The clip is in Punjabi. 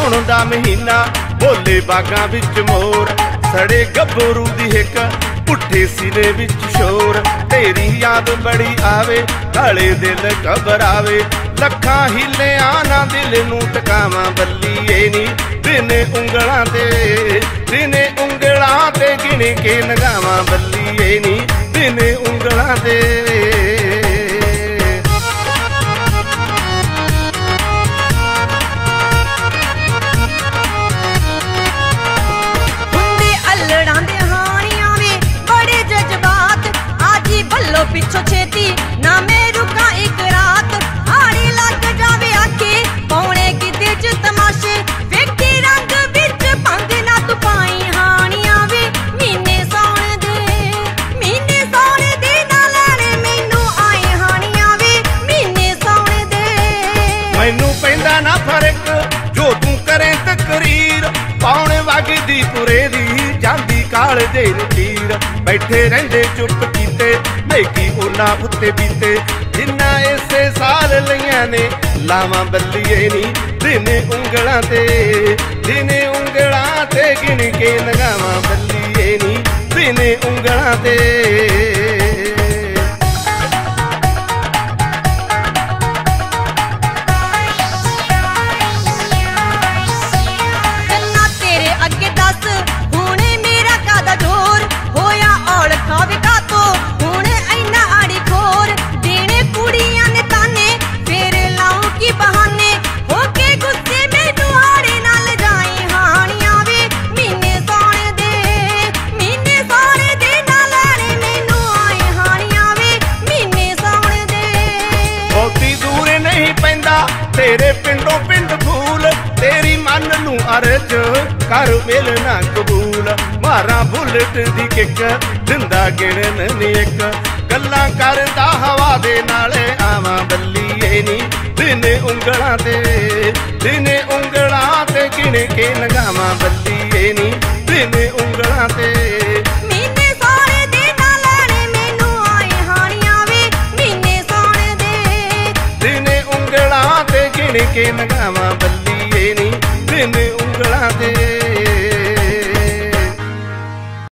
ਮਹੀਨਾ? ਬੋਲੇ ਬਾਗਾਂ ਵਿੱਚ ਮੋਰ। ਸੜੇ ਗੱਭਰੂ ਦੀ ਹਿੱਕ ਪੁੱਠੇ ਸੀਨੇ ਵਿੱਚ ਸ਼ੋਰ। ਤੇਰੀ ਯਾਦ ਬੜੀ ਆਵੇ ਕਾਲੇ ਦਿਲ ਘਬਰਾਵੇ। ਲੱਖਾਂ ਹਿੱਲਿਆਂ ਨਾ ਦਿਲ ਨੂੰ ਟਿਕਾਵਾਂ ਬੱਲੀਏ ਨੀ। ਦਿਨੇ ਉਂਗਲਾਂ ਤੇ, ਦਿਨੇ ਉਂਗਲਾਂ ਤੇ ਗਿਣ ਕੇ ਨਗਾਵਾਂ ਬੱਲੀਏ ਨੀ। ਦਿਨੇ ਉਂਗਲਾਂ ਤੇ ਮੈਨੂੰ ਪੈਂਦਾ ਨਾ ਫ਼ਰਕ, ਜੋ ਤੂੰ ਕਰੇ ਤਕਰੀਰ ਪੌਣ ਵਗਦੀ ਪੁਰੇ ਦੀ ਜਾਂਦੀ ਕਾਲ ਦੇ ਨਤੀਰ ਬੈਠੇ ਰਹਿੰਦੇ ਚੁੱਪ ਕੀਤੇ ਮੇਕੀ ਉਹਨਾਂ ਉੱਤੇ ਬੀਤੇ। ਜਿੰਨਾ ਇਸੇ ਸਾਲ ਲਈਆਂ ਨੇ, ਲਾਵਾਂ ਬੱਲੀਏ ਨਹੀਂ ਦਿਨੇ ਉਂਗਲਾਂ ਤੇ। ਦਿਨੇ ਉਂਗਲਾਂ ਤੇ ਗਿਣ ਕੇ ਲਗਾਵਾਂ ਬੱਲੀਏ ਨਹੀਂ ਦਿਨੇ ਉਂਗਲਾਂ ਤੇ। ਤੇਰੇ ਪਿੰਡੋਂ ਪਿੰਡ ਫੂਲ, ਤੇਰੀ ਮਨ ਨੂੰ ਅਰਜ ਕਰ ਮਿਲਣਾ ਕਬੂਲ। ਮਾਰਾਂ ਬੁਲਟ ਦੀ ਕਿੱਕ, ਦਿੰਦਾ ਗਿਣਨ ਨੀ ਇੱਕ। ਗੱਲਾਂ ਕਰਦਾ ਹਵਾ ਦੇ ਨਾਲੇ, ਆਵਾਂ ਬੱਲੀਏ ਨੀ। ਦਿਨੇ ਉਂਗਲਾਂ ਤੇ, ਦਿਨੇ ਉਂਗਲਾਂ ਤੇ ਗਿਣ ਕੇ ਨਗਾਵਾਂ ਬੱਲੀਏ ਨੀ। ਦਿਨੇ ਉਂਗਲਾਂ ਤੇ ਕੇ ਨਗਾਵਾਂ ਬੱਲੀਏ ਨਹੀਂ ਤਿੰਨ ਉਂਗਲਾਂ ਦੇ